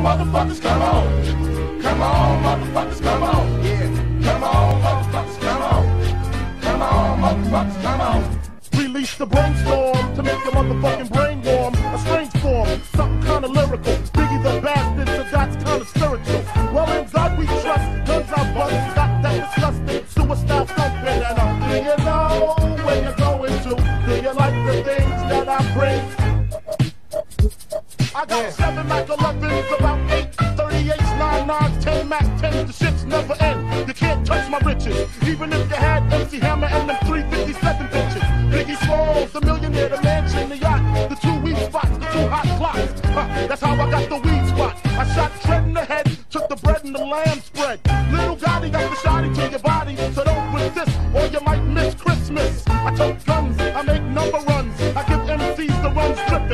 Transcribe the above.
motherfuckers, come on. Come on, motherfuckers, come on. Come on, motherfuckers, come on. Come on, motherfuckers, come on. Release the brainstorm to make your motherfucking brain warm. A strange form, something kinda lyrical. Biggie the bastard, so that's kinda spiritual. Well, in God we trust, guns I bust, stop that disgusting suicide thumping. And uh, do you know where you're going to? Do you like the things that I bring? I got yeah. seven Mac 11s, about eight 38s, nine nines, 10 Mac ten The shits never end. You can't touch my riches, even if you had MC Hammer and them 357 bitches. Biggie Smalls, the millionaire, the mansion, the yacht, the two weak spots, the two hot clocks. Huh, that's how I got the weed spot. I shot tread in the head, took the bread and the lamb spread. Little Gotti got the shotty to your body, so don't resist or you might miss Christmas. I tote guns, I make number runs, I give MCs the run strip.